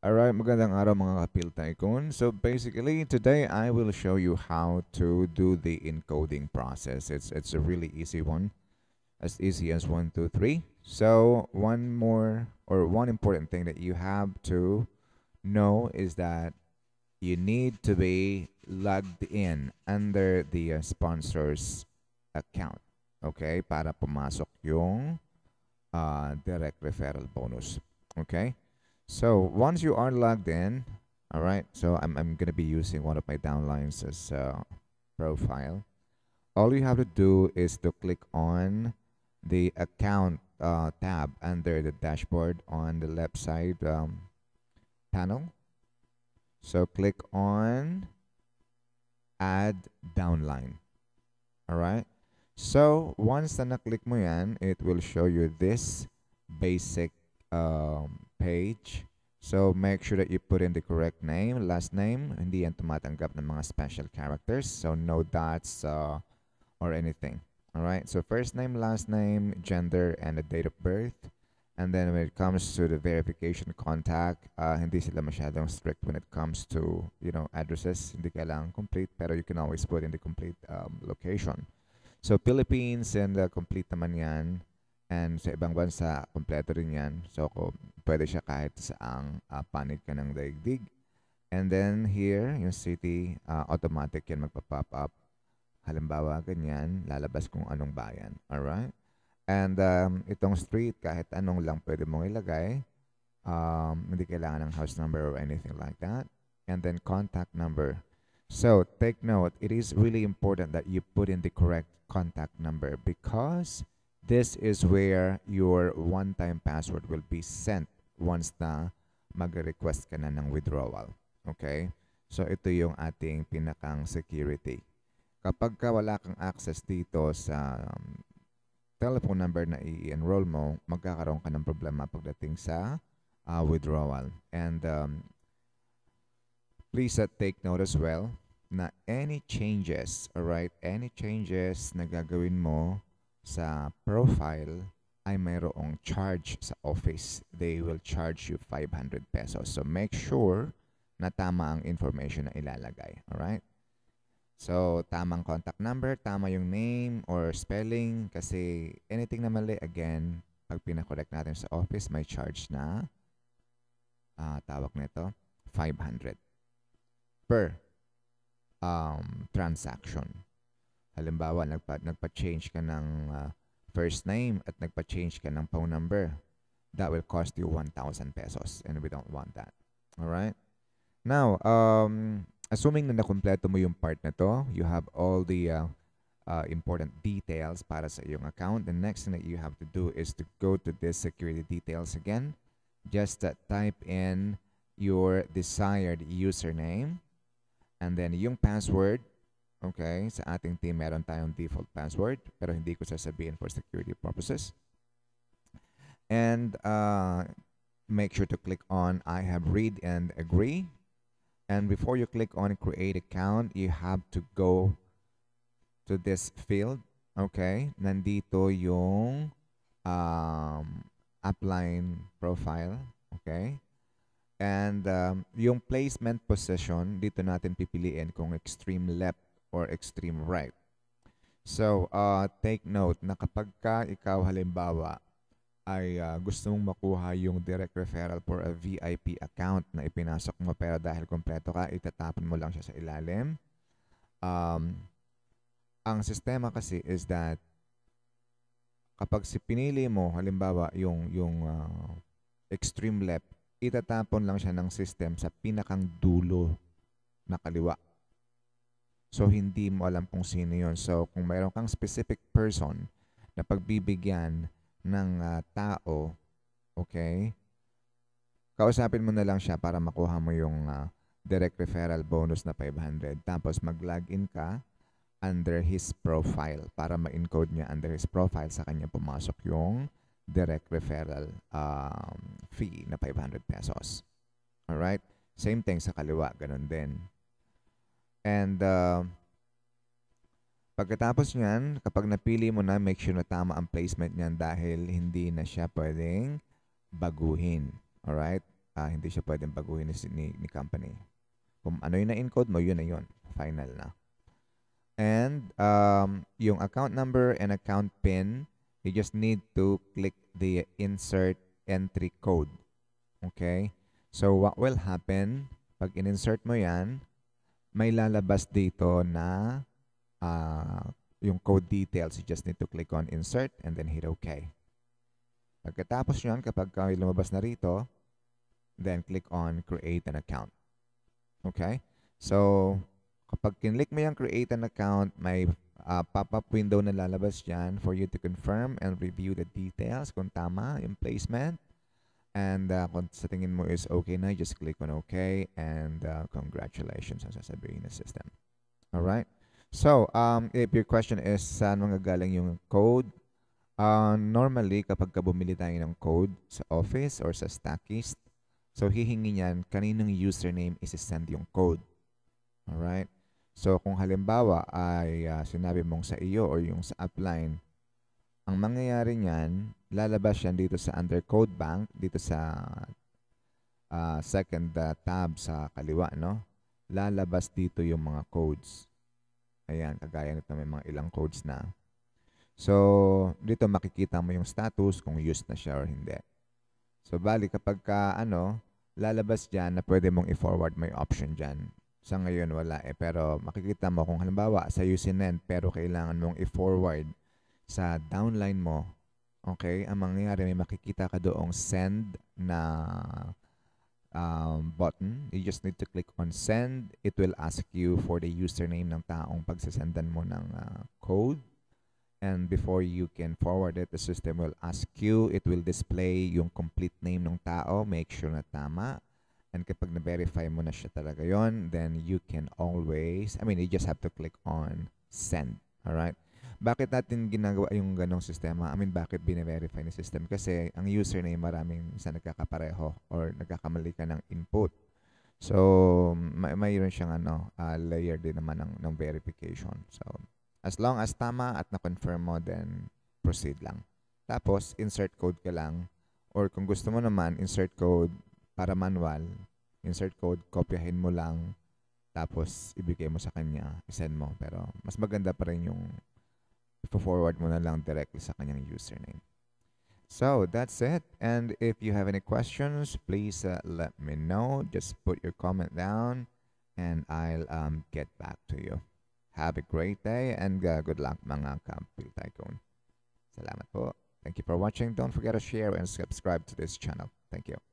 Alright, magandang araw mga kapil tycoon. So basically, today I will show you how to do the encoding process. It's it's a really easy one, as easy as one, two, three. So one more or one important thing that you have to know is that you need to be logged in under the uh, sponsor's account. Okay, para pumasok yung uh, direct referral bonus. Okay. So once you are logged in, all right. So I'm I'm gonna be using one of my downlines as uh, profile. All you have to do is to click on the account uh, tab under the dashboard on the left side um, panel. So click on add downline. All right. So once na na-click mo yan, it will show you this basic um, page. So make sure that you put in the correct name, last name. Hindi yan tumatanggap ng mga special characters. So no dots uh, or anything. Alright, so first name, last name, gender, and the date of birth. And then when it comes to the verification contact, uh, hindi sila masyadong strict when it comes to, you know, addresses. Hindi kailangan complete, pero you can always put in the complete um, location. So Philippines and uh, complete naman yan. And sa ibang bansa, kompleto rin yan. So, pwede siya kahit saang uh, panig ka ng daigdig. And then here, yung city, uh, automatic yan magpa-pop up. Halimbawa, ganyan, lalabas kung anong bayan. Alright? And um, itong street, kahit anong lang pwede mong ilagay. Um, hindi kailangan ng house number or anything like that. And then contact number. So, take note, it is really important that you put in the correct contact number because This is where your one-time password will be sent once na mag-request ka na ng withdrawal. Okay? So, ito yung ating pinakang security. Kapag ka wala kang access dito sa um, telephone number na i-enroll mo, magkakaroon ka ng problema pagdating sa uh, withdrawal. And um, please uh, take note as well na any changes, alright, any changes na gagawin mo sa profile ay mayroong charge sa office. They will charge you 500 pesos. So make sure na tama ang information na ilalagay. Alright? So, tamang contact number, tama yung name or spelling kasi anything na mali, again, pag pinakorek natin sa office, may charge na uh, tawag nito, 500 per um, transaction. Halimbawa, nagpa, nagpa-change ka ng uh, first name at nagpa-change ka ng phone number. That will cost you 1,000 pesos and we don't want that. Alright? Now, um, assuming na nakompleto mo yung part na to, you have all the uh, uh, important details para sa iyong account. The next thing that you have to do is to go to this security details again. Just uh, type in your desired username and then yung password Okay, sa ating team meron tayong default password pero hindi ko sasabihin for security purposes. And uh, make sure to click on I have read and agree. And before you click on create account, you have to go to this field. Okay, nandito yung um, upline profile. Okay. And um, yung placement position, dito natin pipiliin kung extreme left or extreme right. So, uh, take note na kapag ka ikaw halimbawa ay uh, gusto mong makuha yung direct referral for a VIP account na ipinasok mo pero dahil kompleto ka, itatapon mo lang siya sa ilalim. Um, ang sistema kasi is that kapag si pinili mo halimbawa yung yung uh, extreme left, itatapon lang siya ng system sa pinakang dulo na kaliwa So, hindi mo alam kung sino yon So, kung mayroon kang specific person na pagbibigyan ng uh, tao, okay, kausapin mo na lang siya para makuha mo yung uh, direct referral bonus na 500. Tapos, mag-login ka under his profile para ma-encode niya under his profile sa kanya pumasok yung direct referral um, fee na 500 pesos. Alright? Same thing sa kaliwa, ganun din. And uh, pagkatapos niyan, kapag napili mo na, make sure na tama ang placement niyan dahil hindi na siya pwedeng baguhin. Alright? Ah, hindi siya pwedeng baguhin ni, ni, ni company. Kung ano yung na-encode mo, yun na yun. Final na. And um, yung account number and account PIN, you just need to click the insert entry code. Okay? So what will happen, pag in-insert mo yan, may lalabas dito na uh, yung code details. You just need to click on insert and then hit OK. Pagkatapos yun, kapag may lumabas na rito, then click on create an account. Okay? So, kapag kinlik mo yung create an account, may uh, pop-up window na lalabas dyan for you to confirm and review the details kung tama yung placement. And uh, kung sa tingin mo is okay na, just click on okay and uh, congratulations ang sasabihin ng system. Alright? So, um, if your question is saan mga galing yung code, uh, normally kapag ka bumili tayo ng code sa office or sa Stackist, So, hihingi niyan kaninong username isi-send yung code. Alright? So, kung halimbawa ay uh, sinabi mong sa iyo or yung sa upline, ang mangyayari niyan, lalabas yan dito sa under code bank, dito sa uh, second uh, tab sa kaliwa, no? Lalabas dito yung mga codes. Ayan, kagaya nito may mga ilang codes na. So, dito makikita mo yung status kung used na siya or hindi. So, bali kapag ka, ano, lalabas dyan na pwede mong i-forward may option dyan. Sa ngayon wala eh. Pero makikita mo kung halimbawa sa UCNEN pero kailangan mong i-forward sa downline mo. Okay? Ang mangyayari may makikita ka doong send na um, button. You just need to click on send. It will ask you for the username ng taong pagsasendan mo ng uh, code. And before you can forward it, the system will ask you, it will display yung complete name ng tao, make sure na tama. And kapag na-verify mo na siya talaga yon, then you can always, I mean, you just have to click on send. Alright? Bakit natin ginagawa yung ganong sistema? I mean, bakit bine-verify ni system? Kasi ang username maraming sa nagkakapareho or nagkakamali ka ng input. So, may mayroon siyang ano, uh, layer din naman ng, ng verification. So, As long as tama at na-confirm mo, then proceed lang. Tapos, insert code ka lang. Or kung gusto mo naman, insert code para manual. Insert code, kopyahin mo lang. Tapos, ibigay mo sa kanya. Isend mo. Pero, mas maganda pa rin yung ipo-forward mo na lang directly sa kanyang username. So, that's it. And if you have any questions, please uh, let me know. Just put your comment down and I'll um, get back to you. Have a great day and uh, good luck mga Kampil Tycoon. Salamat po. Thank you for watching. Don't forget to share and subscribe to this channel. Thank you.